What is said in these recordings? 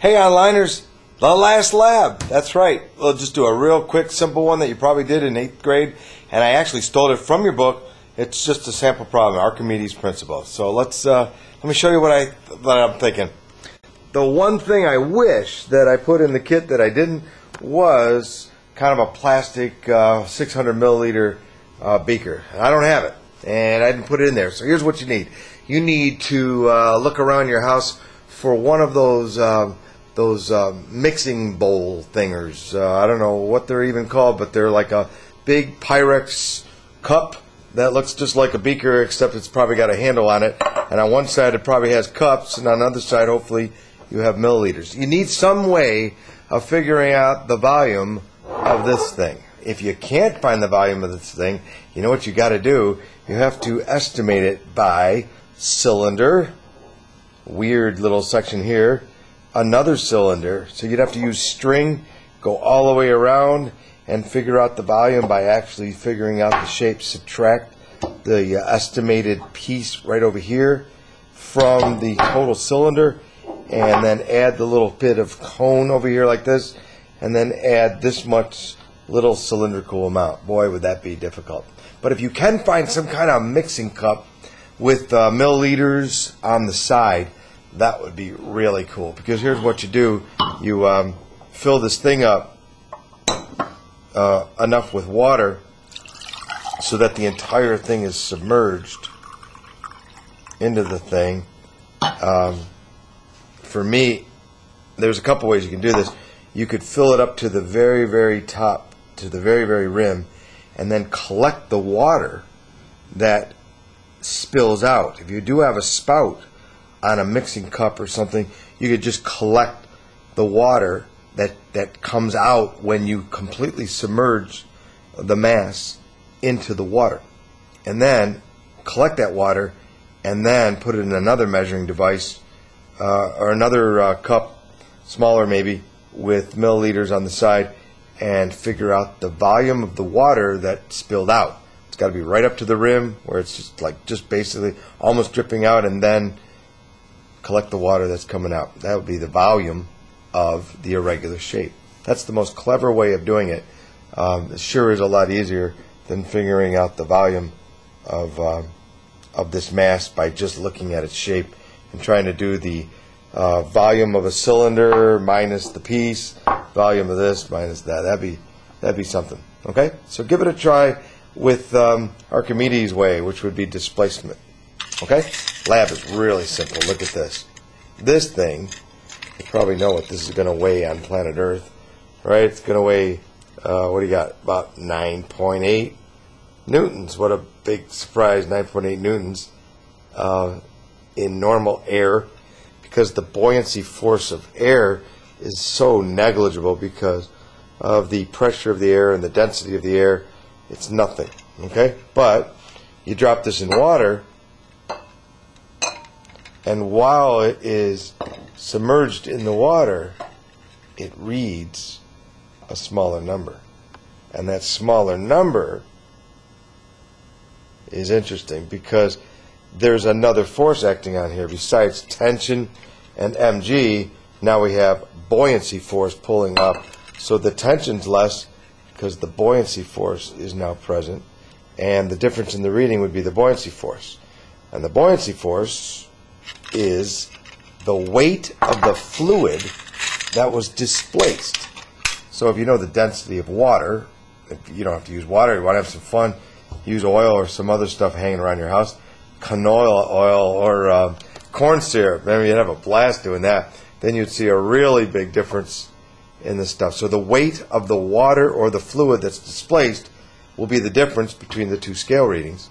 Hey, onliners, the last lab. That's right. We'll just do a real quick, simple one that you probably did in eighth grade, and I actually stole it from your book. It's just a sample problem, Archimedes' principle. So let's uh, let me show you what I what I'm thinking. The one thing I wish that I put in the kit that I didn't was kind of a plastic uh, 600 milliliter uh, beaker. I don't have it, and I didn't put it in there. So here's what you need: you need to uh, look around your house for one of those. Um, those uh, mixing bowl thingers. Uh, I don't know what they're even called, but they're like a big Pyrex cup that looks just like a beaker, except it's probably got a handle on it. And on one side, it probably has cups, and on the other side, hopefully, you have milliliters. You need some way of figuring out the volume of this thing. If you can't find the volume of this thing, you know what you got to do? You have to estimate it by cylinder, weird little section here, another cylinder. So you'd have to use string, go all the way around, and figure out the volume by actually figuring out the shape. Subtract the uh, estimated piece right over here from the total cylinder, and then add the little bit of cone over here like this, and then add this much little cylindrical amount. Boy, would that be difficult. But if you can find some kind of mixing cup with uh, milliliters on the side, that would be really cool. Because here's what you do: you um, fill this thing up uh, enough with water so that the entire thing is submerged into the thing. Um, for me, there's a couple ways you can do this. You could fill it up to the very, very top, to the very, very rim, and then collect the water that spills out. If you do have a spout on a mixing cup or something, you could just collect the water that, that comes out when you completely submerge the mass into the water. And then collect that water and then put it in another measuring device uh, or another uh, cup, smaller maybe, with milliliters on the side and figure out the volume of the water that spilled out. It's got to be right up to the rim where it's just like just basically almost dripping out and then collect the water that's coming out. That would be the volume of the irregular shape. That's the most clever way of doing it. Um, it sure is a lot easier than figuring out the volume of, uh, of this mass by just looking at its shape and trying to do the uh, volume of a cylinder minus the piece, volume of this minus that. That'd be, that'd be something. Okay? So give it a try with um, Archimedes' way, which would be displacement. Okay? Lab is really simple. Look at this. This thing you probably know what this is going to weigh on planet Earth, right? It's going to weigh, uh, what do you got? About 9.8 newtons. What a big surprise, 9.8 newtons uh, in normal air because the buoyancy force of air is so negligible because of the pressure of the air and the density of the air. It's nothing, okay? But you drop this in water, and while it is submerged in the water, it reads a smaller number. And that smaller number is interesting because there's another force acting on here. Besides tension and mg, now we have buoyancy force pulling up. So the tension's less because the buoyancy force is now present. And the difference in the reading would be the buoyancy force. And the buoyancy force is the weight of the fluid that was displaced. So if you know the density of water, you don't have to use water, you want to have some fun, use oil or some other stuff hanging around your house, canola oil or uh, corn syrup. Maybe you'd have a blast doing that. Then you'd see a really big difference in the stuff. So the weight of the water or the fluid that's displaced will be the difference between the two scale readings.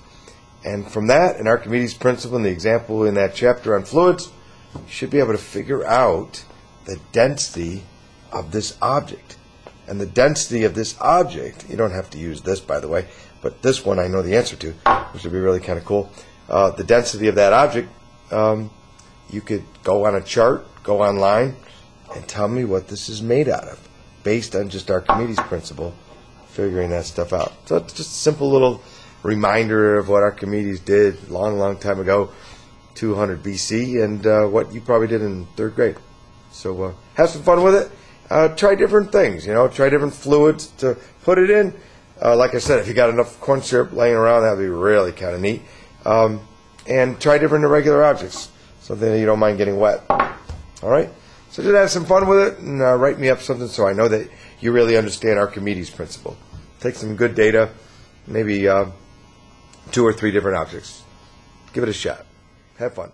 And from that, in Archimedes' principle and the example in that chapter on fluids, you should be able to figure out the density of this object. And the density of this object, you don't have to use this, by the way, but this one I know the answer to, which would be really kind of cool. Uh, the density of that object, um, you could go on a chart, go online, and tell me what this is made out of, based on just Archimedes' principle, figuring that stuff out. So it's just a simple little reminder of what Archimedes did long, long time ago. 200 BC and uh, what you probably did in third grade. So uh, have some fun with it. Uh, try different things, you know, try different fluids to put it in. Uh, like I said, if you got enough corn syrup laying around, that'd be really kind of neat. Um, and try different irregular objects, something that you don't mind getting wet. All right? So just have some fun with it and uh, write me up something so I know that you really understand Archimedes' principle. Take some good data, maybe uh, two or three different objects. Give it a shot. Have fun.